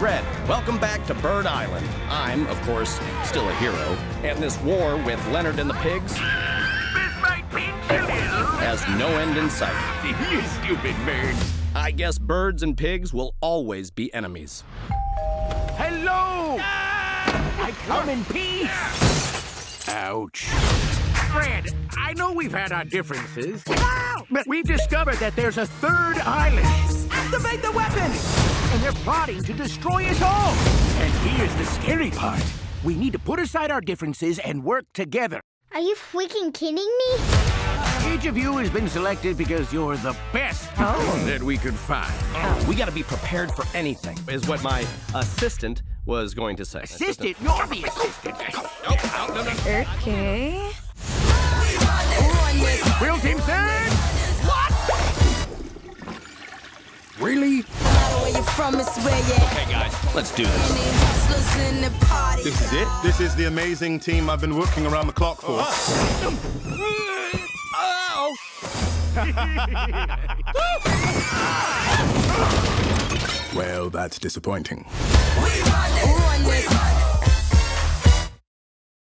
Red. Welcome back to Bird Island. I'm, of course, still a hero. And this war with Leonard and the pigs has no end in sight. you stupid bird. I guess birds and pigs will always be enemies. Hello! Ah! I come in peace. Ouch. Red, I know we've had our differences, but we've discovered that there's a third island. Activate the weapon! And they're plotting to destroy us all. And here's the scary part. We need to put aside our differences and work together. Are you freaking kidding me? Each of you has been selected because you're the best oh. that we could find. Oh. We gotta be prepared for anything, is what my assistant was going to say. Assistant, you're the assistant. Okay. Real Really? Okay, guys, let's do this. This is it? This is the amazing team I've been working around the clock for. well, that's disappointing. Run this.